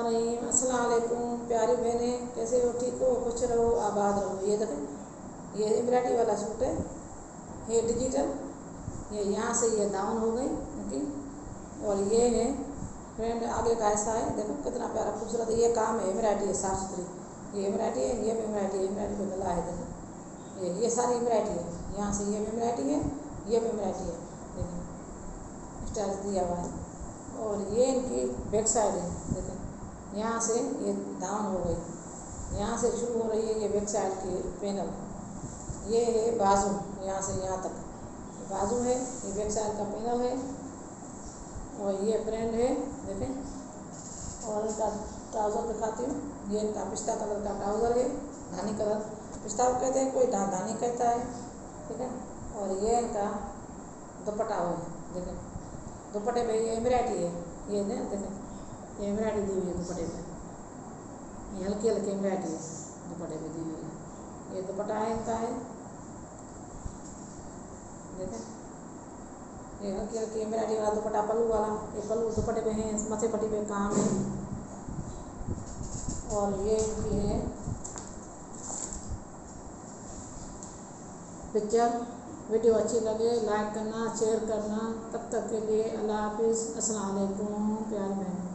रहीम असलकुम प्यारी बहने, कैसे हो? ठीक हो? खुश रहो, आबाद रहो। ये देखें, ये एम्ब्रायडरी वाला सूट है। ये डिजिटल, ये यहाँ से ये डाउन हो गई इनकी और ये है फ्रेंड आगे का ऐसा है। देखो, कितना प्यारा, खूबसूरत है। ये काम है, एम्ब्रायडरी है, साफ़ सुथरी। ये एम्ब्रायडरी है, ये भी एम्ब्रायडरी एम्ब्रायडरी को गला है, देखो। ये ये सारी एम्ब्रायडरी है। यहाँ से ये भी एम्ब्रायडरी है, ये भी एम्ब्रायडरी है, देखो। स्टाइल दिया हुआ है। और ये इनकी बैक साइड है यहाँ से ये डाउन हो गई। यहाँ से शुरू हो रही है ये बैक साइड की पैनल ये है बाजू, यहाँ से यहाँ तक। बाजू है, ये बैक साइड का पैनल है, और ये फ्रेंड है, देखें। और इनका ट्राउज़र दिखाती हूँ। ये इनका पिस्ता कलर का ट्राउज़र है, धानी कलर पिस्ता को कहते हैं, कोई धानी कहता है, ठीक है? और ये इनका दुपट्टा हुआ है देखें। दुपट्टे पे ये एम्ब्रॉयडरी है, ये देखें। ये एम्ब्रॉयडरी दी हुई है दुपट्टे पे ये हल्की हल्की एम्ब्रॉयडरी है दुपट्टे पे दी हुई है ये दुपट्टा है इनका है देखें ये हल्की हल्की एम्ब्रॉयडरी वाला दुपट्टा पल्लू वाला ये पल्लू दुपट्टे पे है मथे पट्टी पे काम है और ये इनकी है पिक्चर वीडियो अच्छी लगे लाइक करना शेयर करना तब तक के लिए अल्लाह हाफिज़ अस्सलाम वालेकुम प्यार बहन